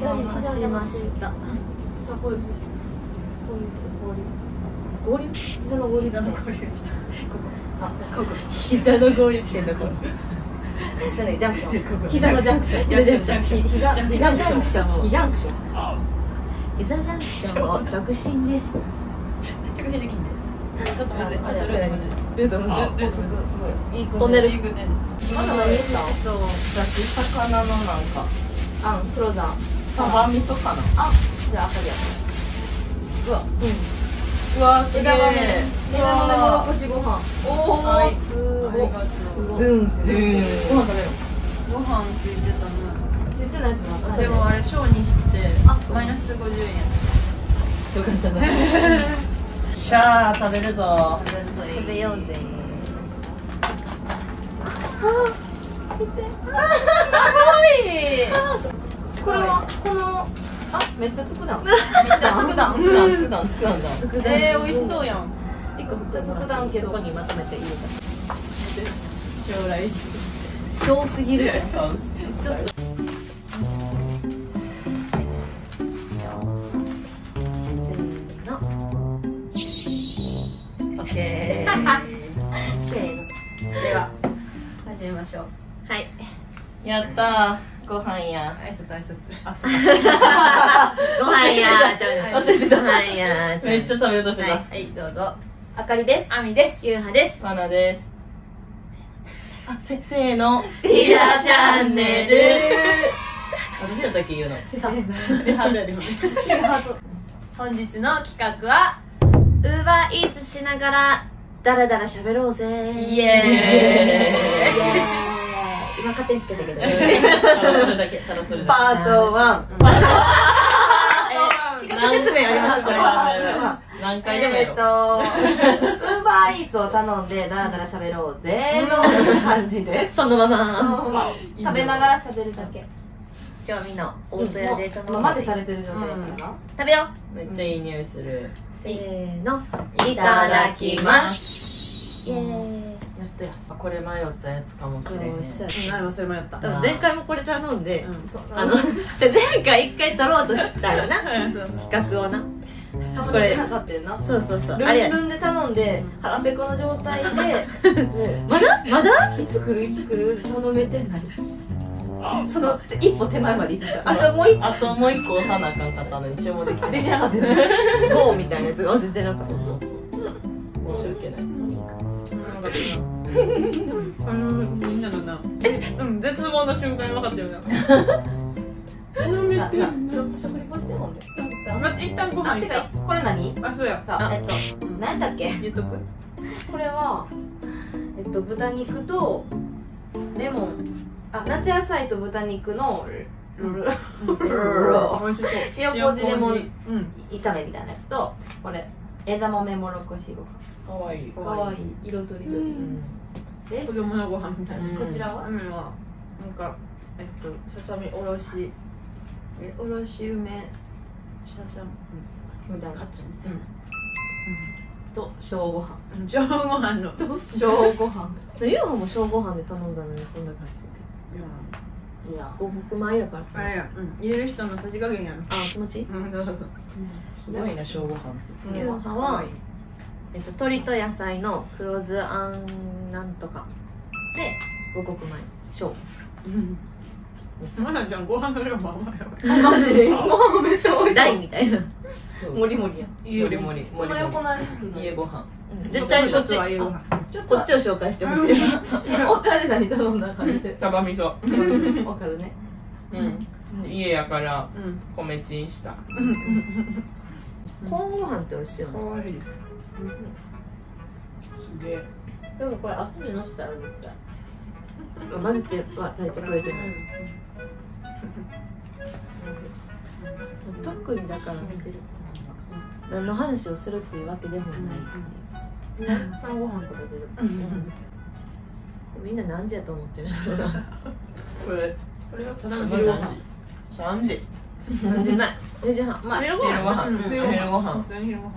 あ膝の合流地点合流地点あここ膝の合流地点どこなんだっけジャンクションここ膝のジャンクション。ジャンクションジャンクション。膝ジャンク膝ションジャンクション。ジジャンクション。膝ジャンクションを直進です。直進できんね。ちょっとむずい。ちょっとあルートむずいルートむずあすごいすごいいトンネル。行くねまだ何ですかそう。私魚のなんかあん黒山サバ味噌かな？あじゃあ赤でやうわうん。うわすげ枝豆え。枝豆もろこしご飯。おはいおすごい。ありがとう。ドゥンってドゥンご飯食べるご飯ついてたなついてないやつもでもあれ小にしてあマイナス50円。よかったね しゃあ食べるぞ。食べようぜ。これはこのあめっちゃつくだん めっちゃつくだん つくだんつくだんつくだんだえー、美味しそうやん。一個めっちゃつくだんけど。そこにまとめて入れ将来。た小すぎるせーのでは始めましょうはい。やったー。ご飯や。挨拶挨拶。あそう。ご飯や。忘れてた。めっちゃ食べようとしてた、はい。はいどうぞ。あかりです。あみです。ゆうはです。マナです。あせせーの。ティラチャンネル。私やったっけ言うの。本日の。企画はウーバーイーツしながらダラダラ喋ろうぜ。イエーイ。イエーイ。今勝手につけたけ。どパート1企画説明ありますこれ。は何回でもやろう、えっとウーバーイーツを頼んでダラダラ喋ろうぜの感じです。そのまま。食べながら喋るだけ今日はみんな大戸屋で頼んでもうまでされてる状態だったか食べよめっちゃいい匂いする。うせーの。いただきます。イエーイ。やったよあこれ迷ったやつかもしれへん。そうしたうん忘れ迷った前回もこれ頼んで、うん。あので前回一回取ろうとしたよな。企画をな。これなかったよな。そうそうそう。ルンルンで頼んで腹ペコの状態で もまだ？まだ？ういつ来る？いつ来る？頼めてないその一歩手前まで行ってたあともう一あともう一個押さなあかんかったのに注文できできなかった。よ ゴーみたいなやつが忘れてなかった。そうそうそう。申し訳ない。あのみんなの？なうん絶望の瞬間に分かったよななな食食リポしてもんでま一旦ご飯これ何？あそうや。あえっと何やっけ？言っとく。これはえっと豚肉とレモンあ夏野菜と豚肉のルル。ル美味しそう塩麹レモンうん。炒めみたいなやつとこれ枝豆もろこしごかわいい。飯かわいい。色とりどりです。子供のご飯みたいな。うんこちらは？なんかえっとささみおろし。えおろし梅。ささみ。たいなカツと小ご飯。うん。上ご飯の。小ご飯。ゆうはも小ご飯で頼んだのにこんな感じいや五穀米やからあれや、うん、入れる人のさじ加減やろあ気持ち？いいうんそうそうすごいな正午飯。夕飯は、えっと、鶏と野菜の黒酢あんなんとか。で五穀米。小。うん。まなちゃんご飯の量まあまあやわマジでご飯めっちゃ多い。大みたいな。そう。もりもりや。もりもり。その横のやつの家ご飯絶対こっち。こっちを紹介してほしいえ他で何頼んだかって。サバ味噌わかるね。うん。家やからうん米チンした。コーンご飯って美味しいよねすげえでもこれ後でのせたら絶対混ぜては炊いてくれてない特にだから何の話をするっていうわけでもないっていうたくさん。ご飯食べてるみん。な何時やと思ってるこれこれはただの昼ご飯3時何時前4時半まあ昼ご飯うん。昼ご飯普通に昼ご飯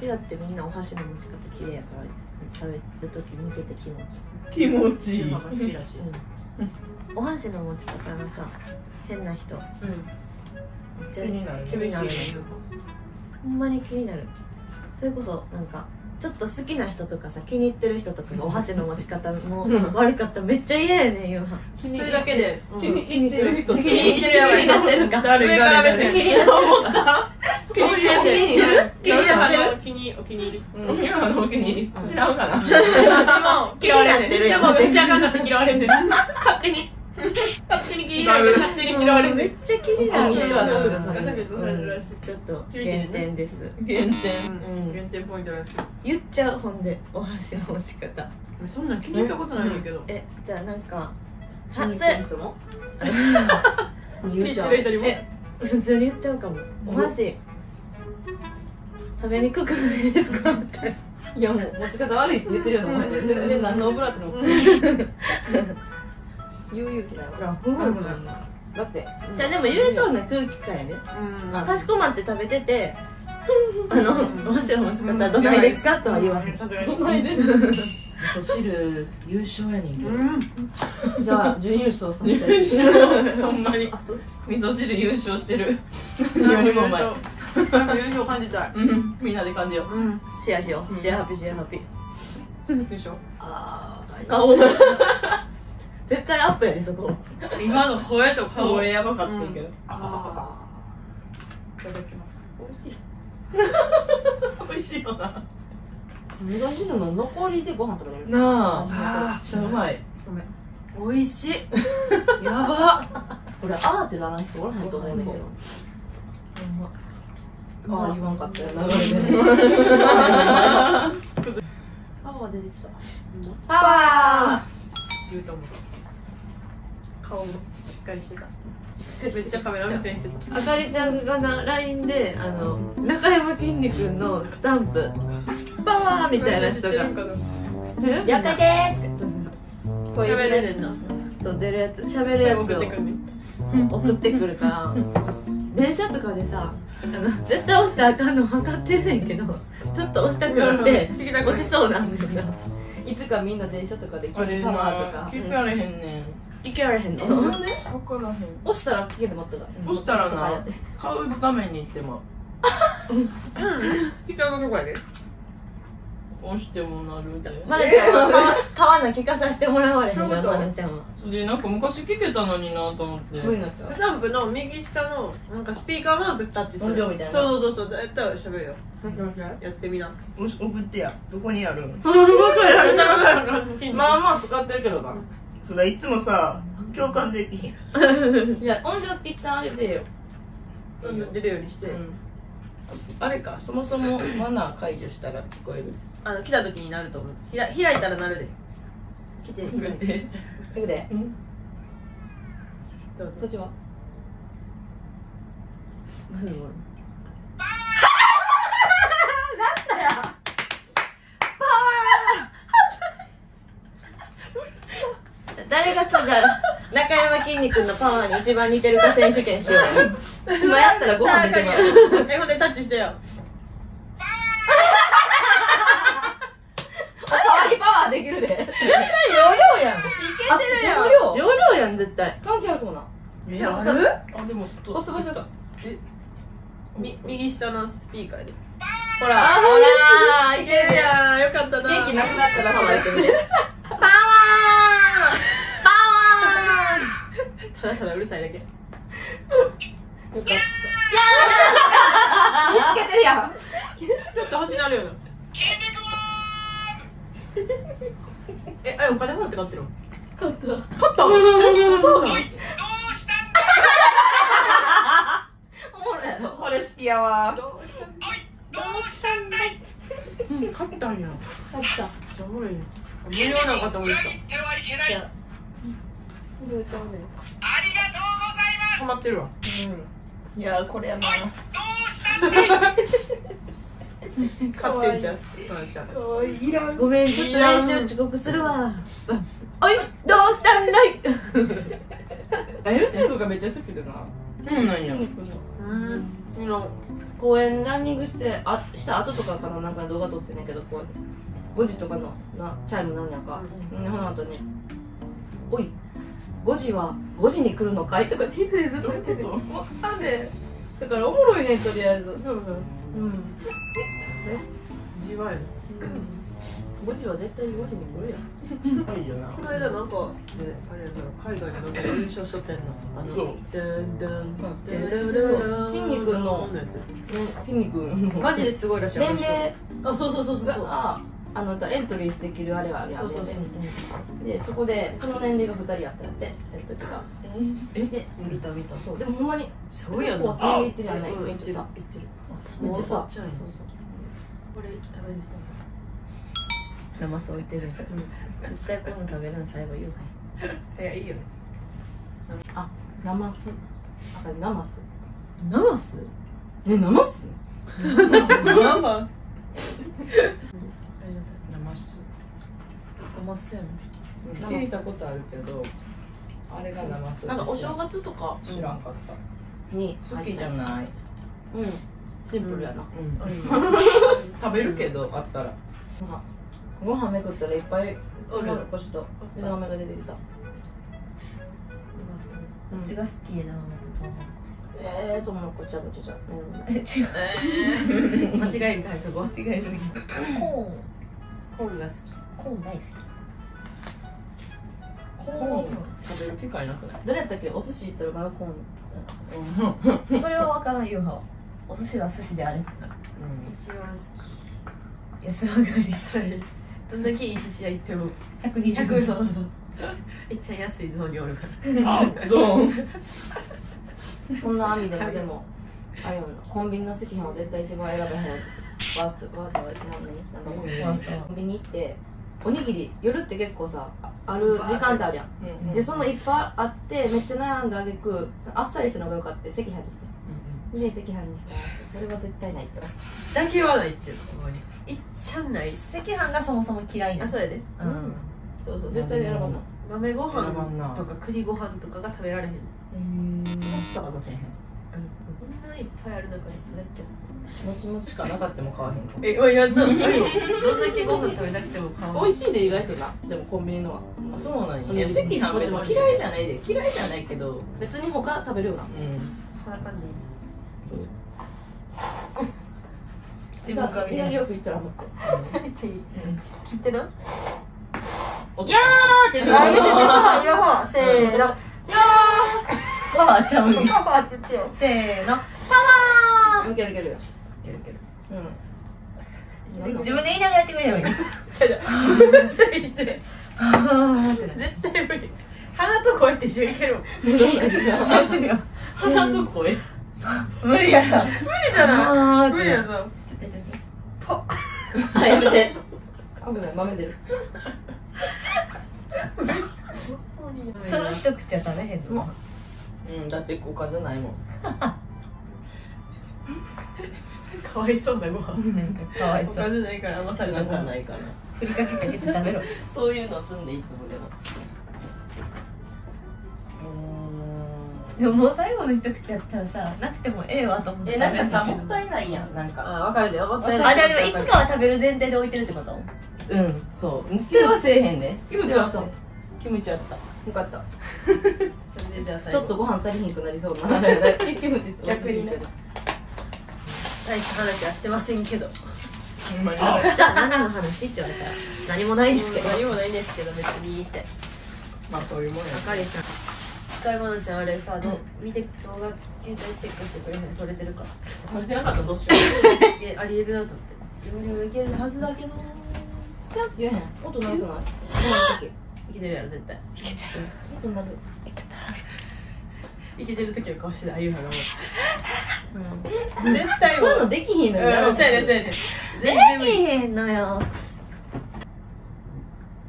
ピザってみん。なお箸の持ち方綺麗やから食べる時見てて気持ち気持ちいいママ好きだしいい、うん、お箸の持ち方がさ変な人うん。めっちゃ気になる気になるほんまに気になる。それこそなんかちょっと好きな人とかさ気に入ってる人とかがお箸の持ち方も悪かったらめっちゃ嫌やねん夕飯それだけでうん。気に入ってる人気に入ってるやばい気になってるか。誰上から目線誰気になってる気に入ってる気に入ってる気になってる気にお気に入り。お気に入り。知らんかな。でも気になってるやん。でもめっちゃあかんかった嫌われんねん勝手に勝手に気に入られて勝手に嫌われんねんめっちゃ気になる。気に入ったら削除される削除されるらしいちょっと減点です。減点うん。減点ポイントらしい。言っちゃうほんで。お箸の持ち方そんなん気にしたことないんだけど。えじゃあなんかはそれ言っちゃう。え普通に言っちゃうかも。お箸。食べにくくないですか？っていやもう持ち方悪いって言ってるようなお前。で全然何のオブラートでもす言う勇気だよ。いやすごいことやなだって。じゃあでも言えそうな空気感やで。うん。かしこまって食べててあのお箸の持ち方どないですかとは言わへん。さすがにどないで味噌汁優勝やねんけど。うん。じゃあ準優勝させて。ほんまに。味噌汁優勝してる。何よりもうまい。なんか優勝感じたい。うん。みんなで感じよう。うん。シェアしよう。シェアハピシェアハピでしょああ顔 絶対アップやでそこ。今の声と顔。顔やばかったけど。あいただきます美味しい。美味しいよな味噌汁の残りでご飯食べれる。なあ。あめっちゃうまい。美味しい。やば。これあーってならん人おらへんと思うねんけど。ああ言わんかったよ流れでパワー出てきた。パワ言うと思う顔もしっかりしてた。めっちゃカメラ目線してたーあかりちゃんがな LINE であの中山きんに君のスタンプパワーみたいな人が。知ってる？了解です。こういう喋れるんだそう出るやつ。喋るやつを送ってくるから電車とかでさあの絶対押したらあかんの分かってんねんけどちょっと押したくなって押しそうなんだよな。いつかみんな電車とかで聞くパワーとか。聞かれへんね聞けられへんの？えなんで？ん分からへん。押したら聞けて待った。か押したらな買う画面に行っても。うん。聞かのとこやで押してもなるでまなちゃん。は川川の聞かさせてもらわれへん。まなちゃん。はそれでなん。か昔聞けたのになと思ってこういうのってスタンプの右下のなん。かスピーカーマークタッチする音量みたいなそうそうそうそうやったら喋るよやってみな送ってやどこにあるん。まあまあ使ってるけどなそれいつもさ共感できひん。じゃあ音量一旦上げてよ。出るようにして、あれかそもそもマナー解除したら聞こえる。あの来た時になると思う。ひら開いたらなるで。来て。送って。いくでうん。どうぞ。そっちは？まず 誰がさじゃあ中山きんに君のパワーに一番似てるか選手権しよう。よ今やったらご飯出てもらう。えほんでタッチしてよ。代わりパワーできるで。容量やん。いけてるやん。容量容量やん絶対。関係あるかもな。えある？あでもと押す場所がみ右下のスピーカーで。ほら。ほらいけるやん。よかったな。元気なくなったらそうやってみてパワーただただうるさいだけ。よかった見つけてるやん。ちょっと欲しなるよな。えあれお金払って買ってるの？買った。買った？そうなのおもろいやろ。これ好きやわ。どうしたんだい？買ったんや。買った。おもろいね。無料なんかって思ったじゃあ無料ちゃうねハマってるわ。うん。いやこれやな。買 ってんじゃんそうなっちゃうかわい。いいらんごめん。ちょっと練習遅刻するわ。おいどうしたんだい？あ YouTube がめっちゃ好きだな。そうなんや。うん。公園ランニングしてあした後とかかななんか動画撮ってんねんけど公園5時とかのなチャイムなんやんか、でほの後に「おい5時は5時に来るのかい?」とかって一人でずっと言ってて。どういうわかんねえだからおもろいねんとりあえず。うん。じわや5時は絶対5時に来るやん。いいよな。この間なんかであれやから海外でなんか優勝しとってんのあのそう。ダンダンう。んダンダンダンそう筋肉。の筋肉。マジですごいらしいあの人。年齢？あそうそうそうそうそう。があのエントリーできるあれがあるやん。そうそうそう。でそこでその年齢が2人やったんやってやる時が。え？で見た見た。そう。でもほんまにすごいやん。結構飛んでいってるやんねうんいってるってる。めっちゃさ。ちゃいそうこれ食べにナマス置いてる絶対この食べるの最後言う来たいやいいよそうナマスあナマスナマスえナマスナマスナマスやな聞いたことあるけどあれがナマスなんかお正月とか。知らんかった。に好きじゃない。うん。シンプルやな。うん。食べるけどあったら。ご飯めくったらいっぱいトウモロコシと。枝豆が出てきた。どっちが好き枝豆えートウモロコシちゃぶちゃちゃえ違う。間違えんかいそこ違えるコーン。コーンが好き。コーン大好き。コーン。食べる機会なくない？どれやったっけ？お寿司行ったらマヨコーン。それは分からんよはお寿司は寿司であれ。ってな一番好安上がり。きそれどんだけいい寿司屋行っても。120 100そうそうそういっちゃん安いゾーンにおるから。あゾーン そんな網でもでもあれよな。コンビニの赤飯は絶対一番選べへんワーストワーストは何？何コンビニ行っておにぎり夜って結構さあある時間ってあるやん。うん。うんでそのいっぱいあってめっちゃ悩んだあげくあっさりしたのがよかって赤飯にしてで赤飯にしたそれは絶対ないってだけはないってほんまに。いっちゃんない。赤飯がそもそも嫌いなあそうやで。うん。そうそう絶対選ばない豆ご飯とか栗ご飯とかが食べられへんサラダせへんこんないっぱいある中でそれってもちもちしかな。かったも買わへん。とえおい。やんなどんだけご飯食べなくても買わ美味しいで意外とな。でもコンビニのは。あそうなんうん。やいや赤飯別に嫌いじゃないで嫌いじゃないけど。別に他食べるよな。うん。裸に自分から宮城よく行ったら思って。切ってな。おやーって言って両方せーのパワーちゃうねパパって言ってよ。せーの。いけるいけるよ。いけるいける。うん。自分で言いながらやってくれればいいちゃちゃすぎて。パワーってな絶対無理鼻と声って一緒にいけるもん。やってるよ。鼻と声？無理やな。無理じゃない？無理やなちょっとやって。みてあやめて。危ない豆出る。その一口は食べへんのうんだっておかずないもん。かわいそうなご飯。なんかかわいおかそうずないから甘されななんかかないから。ふりかけかけて食べろ。そういうのすんでいつもでも。うでももう最後の一口やったらさなくてもええわと思ってえなんかさもったいないやん。なんか。あ分かるで。分かる。あでもいつかは食べる前提で置いてるってこと？うんそう。捨てはせえへんねキムチあった。よキムチあったかった。それでじゃあ最後。ちょっとご飯足りひんくなりそうな。キムチ逆にね。大した話はしてませんけど。じゃあ何の話って言われたら。何もないんですけど。何もないんですけど別にいいって。まあそういうもんやあかりちゃん。使い物ちゃんあれさど見て動画携帯チェックしてくれへん撮れてるか？これでなかったらどうしよいや ありえるなと思って。容量いけるはずだけど。キャッて言えへん。音なくない。ごめいけてるやろ絶対。音なる。いけてる時の顔してたあゆはがもうんう。絶対もそういうのできひんのよやろうとそうやねそうやね全然無理へん。のよ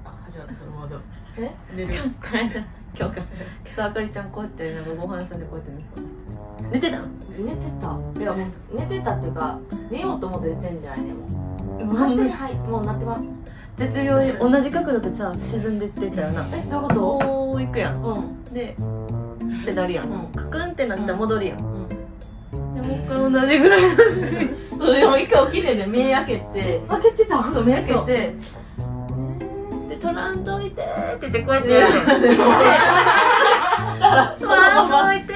あ始まったそのモード。え？寝るこの間今日か。今朝あかりちゃんこうやってなんかご飯屋さんでこうやって寝てた寝てたの？寝てた。いやもう寝てたっていうか寝ようと思って寝てんじゃないねもう。も勝手にはいもうなってま絶妙に同じ角度でさ沈んでってたよな。えどういうこと？こう行くやん。うん。でってなるやん、うん。カクンってなったら戻るやん、うん。で僕同じぐらいのそうでも一回起きねえで目開けて。開けてた？そう目開けて。で取らんといてって言ってこうやってやる。取らんといて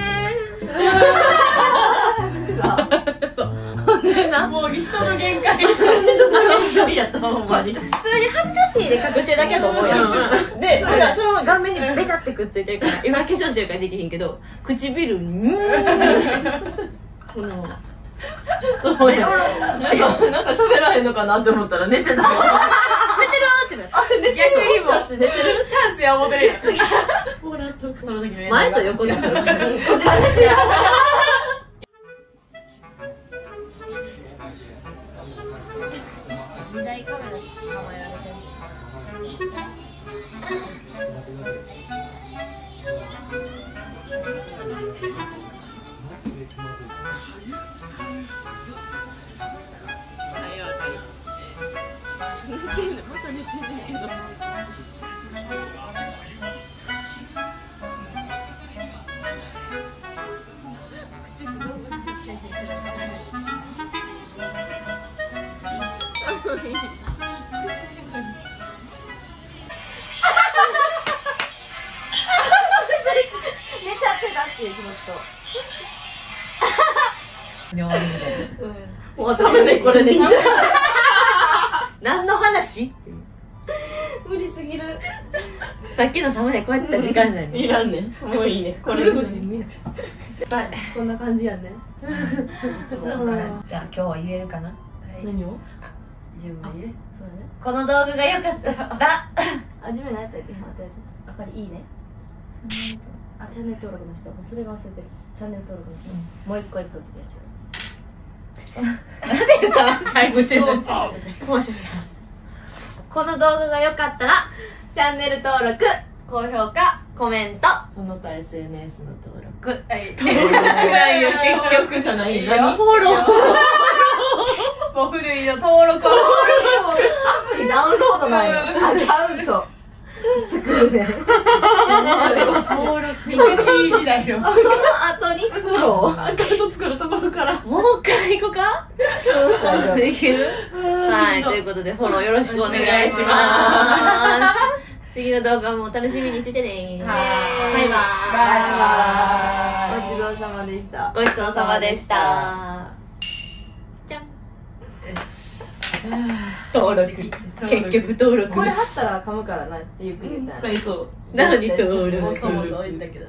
もう人の限界普通に恥ずかしい。で隠してるだけだと思うやん。でほらその顔面にベチャってくっついてるから今化粧してるからできひん。けど唇に。うーんこのなんかなんか喋らへんのかなって思ったら寝てたわってなってあれ寝てる。ももしかして寝てる。チャンスや思ってるやん。ほらとその時の前と横で撮る。こちらこちらてる寝ちっていう気持ちともうサムネこれで 何の話？無理すぎる。さっきのサムネこうやった時間なのにいらんねん。もういいね。これ欲しいこんな感じやね そうそうじゃあ今日は言えるかな？何を？順番にね。この動画が良かったら。あ自分何やったっけ？待ってあかりいいねあチャンネル登録の人。もうそれが忘れてる。チャンネル登録の人、もう一個一個時やなんで言った？最後中面白いこの動画が良かったらチャンネル登録高評価コメント。その他 SNS の登録。はい。ないよ結局じゃない何フォローもう古いの登録をアプリダウンロードなんよアカウント作るね。登録ミクシー時代の。その後にフォロカウント作るところから。もう一回行こうか？できるはいということでフォローよろしくお願いします。次の動画も楽しみにしててね。はバイバーイ。ごちそうさまでしたごちそうさまでした。じゃん登録。結局登録。これ貼ったら噛むからなってゆっくり言ったらはいそう。なのに登録。もうそもそも言ったけど